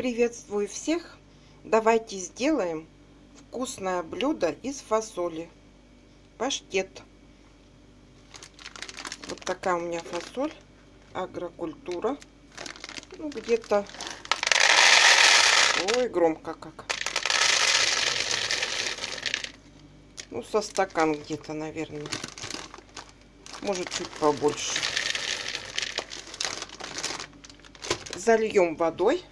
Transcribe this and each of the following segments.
Приветствую всех! Давайте сделаем вкусное блюдо из фасоли. Паштет. Вот такая у меня фасоль. Агрокультура. Ну, где-то... Ой, громко как. Ну, со стакан где-то, наверное. Может, чуть побольше. Зальем водой.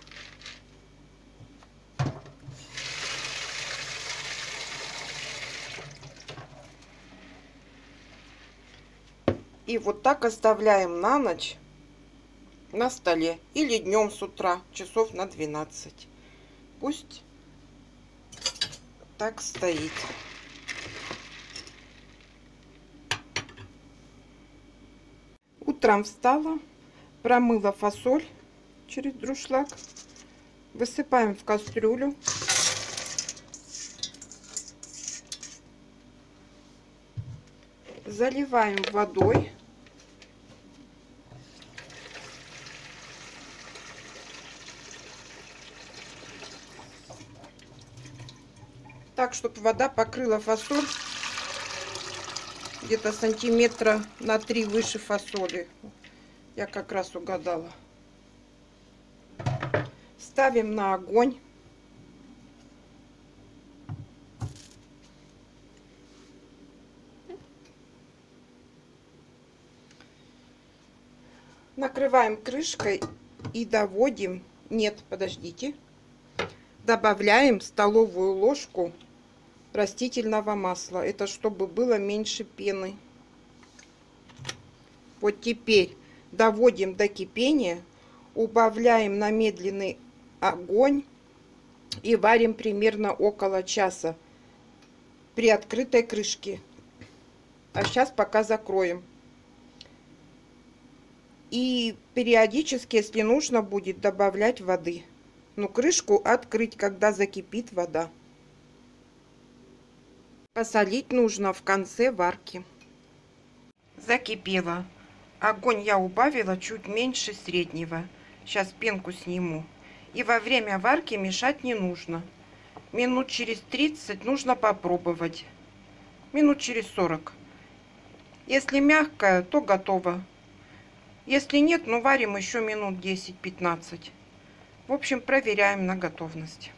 И вот так оставляем на ночь на столе. Или днем с утра, часов на 12. Пусть так стоит. Утром встала, промыла фасоль через друшлаг. Высыпаем в кастрюлю. Заливаем водой. Так, чтобы вода покрыла фасоль где-то сантиметра на 3 выше фасоли. Я как раз угадала. Ставим на огонь. Накрываем крышкой и доводим. Нет, подождите. Добавляем столовую ложку растительного масла. Это чтобы было меньше пены. Вот теперь доводим до кипения, убавляем на медленный огонь и варим примерно около часа при открытой крышке. А сейчас пока закроем. И периодически, если нужно будет, добавлять воды. Но крышку открыть, когда закипит вода. Посолить нужно в конце варки. Закипело. Огонь я убавила чуть меньше среднего. Сейчас пенку сниму. И во время варки мешать не нужно. Минут через 30 нужно попробовать. Минут через 40. Если мягкое, то готово. Если нет, ну варим еще минут 10-15. В общем, проверяем на готовность.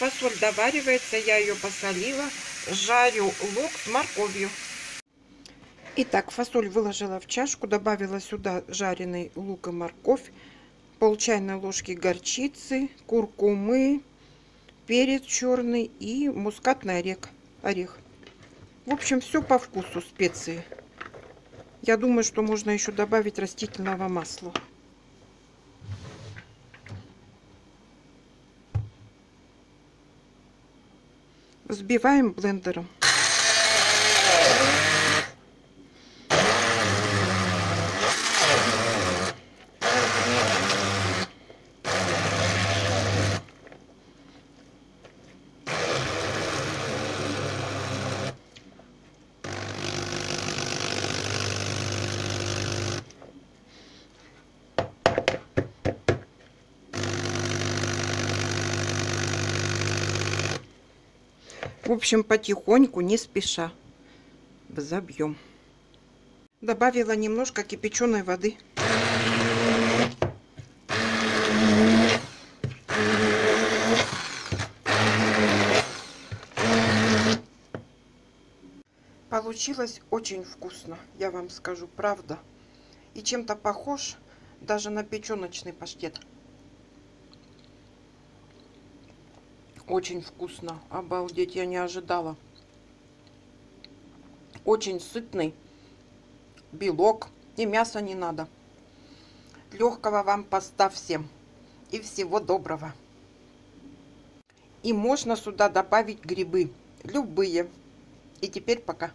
Фасоль доваривается, я ее посолила. Жарю лук с морковью. Итак, фасоль выложила в чашку, добавила сюда жареный лук и морковь, пол чайной ложки горчицы, куркумы, перец черный и мускатный орех. орех. В общем, все по вкусу специи. Я думаю, что можно еще добавить растительного масла. Взбиваем блендером. В общем, потихоньку, не спеша, взобьем. Добавила немножко кипяченой воды. Получилось очень вкусно, я вам скажу, правда. И чем-то похож даже на печеночный паштет. Очень вкусно. Обалдеть, я не ожидала. Очень сытный. Белок. И мяса не надо. Легкого вам поста всем. И всего доброго. И можно сюда добавить грибы. Любые. И теперь пока.